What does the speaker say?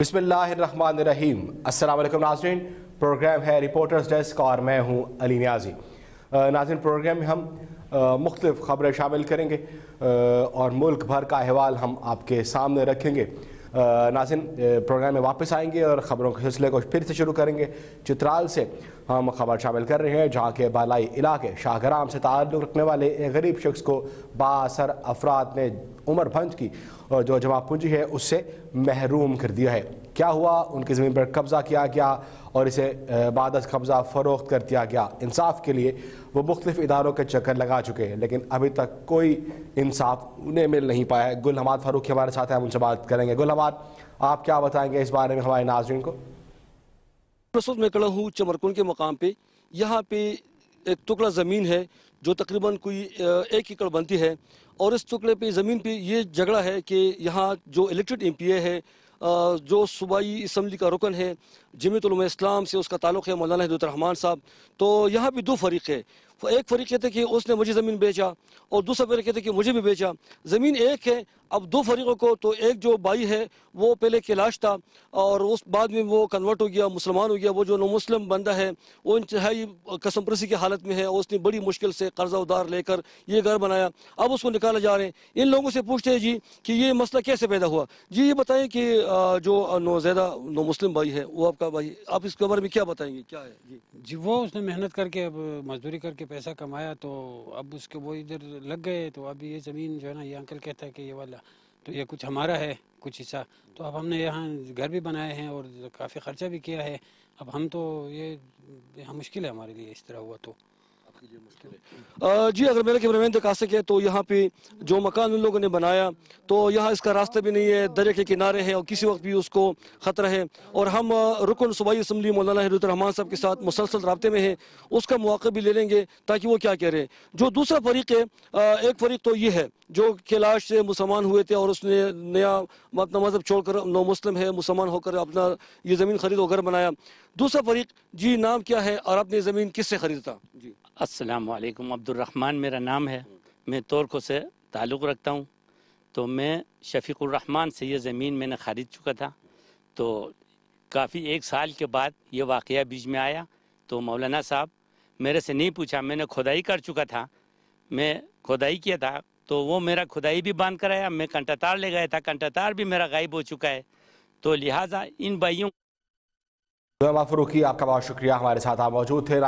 بسم اللہ الرحمن الرحیم السلام علیکم ناظرین پروگرام ہے ریپورٹرز ڈیسک اور میں ہوں علی نیازی. Uh, ناظرین پروگرام میں ہم uh, مختلف خبریں شامل کریں گے uh, اور ملک بھر کا احوال ہم آپ کے سامنے رکھیں گے. ناظرین پروگرام میں واپس آئیں گے اور خبروں کے سلسلے کو پھر سے شروع کریں گے. چترال سے ہم خبر شامل کر رہے ہیں، جہاں کے بالائی علاقے شاہ گرام سے تعلق رکھنے والے ایک غریب شخص کو با اثر افراد نے عمر بھنج کی جو جمع پونجی ہے، اس سے محروم کر دیا ہے۔ کیا ہوا؟ ان کی زمین پر قبضہ کیا گیا اور اسے بعد از قبضہ فروخت کر دیا گیا۔ انصاف کے لیے وہ مختلف اداروں کے چکر لگا چکے ہیں، لیکن ابھی تک کوئی انصاف انہیں مل نہیں پایا ہے۔ گل حماد فاروقی ہمارے ساتھ ہیں، ہم ان سے بات کریں گے۔ گل حماد، آپ کیا بتائیں گے اس بارے میں ہمارے ناظرین کو؟ میں کڑا ہوں چمرکن کے مقام پہ۔ یہاں پہ ایک ٹکڑا زمین ہے۔ جو تقریباً کوئی ایک ایکڑ بنتی ہے، اور اس ٹکڑے پہ، زمین پہ یہ جھگڑا ہے کہ یہاں جو الیکٹڈ ایم پی اے ہے جو صوبائی اسمبلی کا رکن ہے، جمعیت علماء اسلام سے اس کا تعلق ہے، مولانا حدود الرحمان صاحب، تو یہاں بھی دو فریق ہے ایک فریق کہتے کہ اس نے مجھے زمین بیچا، اور دوسرا فریق کہتے کہ مجھے بھی بیچا۔ زمین ایک ہے اب دو فریقوں کو تو ایک جو بائی ہے وہ پہلے کلاش تھا اور اس بعد میں وہ کنورٹ ہو گیا، مسلمان ہو گیا، وہ جو نو مسلم بندہ ہے، وہ انتہائی قسم پرسی کی حالت میں ہے اور اس نے بڑی مشکل سے قرضہ ادار لے کر یہ گھر بنایا۔ اب اس کو نکالا جا رہے ہیں۔ ان لوگوں سے پوچھتے ہیں جی کہ یہ مسئلہ کیسے پیدا ہوا؟ جی یہ بتائیں کہ جو نو زیادہ نو مسلم بھائی ہے، وہ آپ کا بھائی، آپ اس کے بارے میں کیا بتائیں گے؟ کیا ہے؟ جی۔ جی وہ اس نے محنت کر کے، اب مزدوری کر کے پیسہ کمایا تو اب اس کے وہ ادھر لگ گئے تو اب یہ زمین جو ہے نا، یہ انکل کہتا ہے کہ یہ والا تو یہ کچھ ہمارا ہے، کچھ حصہ۔ تو اب ہم نے یہاں گھر بھی بنائے ہیں اور کافی خرچہ بھی کیا ہے۔ اب ہم تو یہ یہاں مشکل ہے ہمارے لیے اس طرح ہوا تو۔ جی اگر میرے کیمرہ مین دکھا سکے تو یہاں پہ جو مکان ان لوگوں نے بنایا، تو یہاں اس کا راستہ بھی نہیں ہے درے کے کنارے ہیں اور کسی وقت بھی اس کو خطرہ ہے۔ اور ہم رکن صوبائی اسمبلی مولانا حضرت الرحمان صاحب کے ساتھ مسلسل رابطے میں ہیں، اس کا مواقع بھی لے لیں گے تاکہ وہ کیا کہہ رہے ہیں۔ جو دوسرا فریق ہے ایک فریق تو یہ ہے، جو کیلاش سے مسلمان ہوئے تھے اور اس نے نیا اپنا مذہب چھوڑ کر نو مسلم ہے، مسلمان ہو کر اپنا یہ زمین خرید و گھر بنایا۔ دوسرا فریق جی نام کیا ہے؟ اور اپنی زمین کس سے خریدتا السلام علیکم عبد الرحمن میرا نام ہے۔ میں تورکو سے تعلق رکھتا ہوں۔ تو میں شفیق الرحمن سے یہ زمین میں نے خرید چکا تھا۔ تو کافی ایک سال کے بعد یہ واقعہ بیچ میں آیا۔ تو مولانا صاحب، میرے سے نہیں پوچھا، میں نے کھدائی کر چکا تھا۔ میں کھدائی کیا تھا۔ تو وہ میرا کھدائی بھی باندھ کر آیا۔ میں کنٹا تار لے گیا تھا۔ کنٹا تار بھی میرا غائب ہو چکا ہے۔ تو لہٰذا ان بھائیوں فروخی، آپ کا بہت شکریہ۔ ہمارے ساتھ آپ موجود تھے۔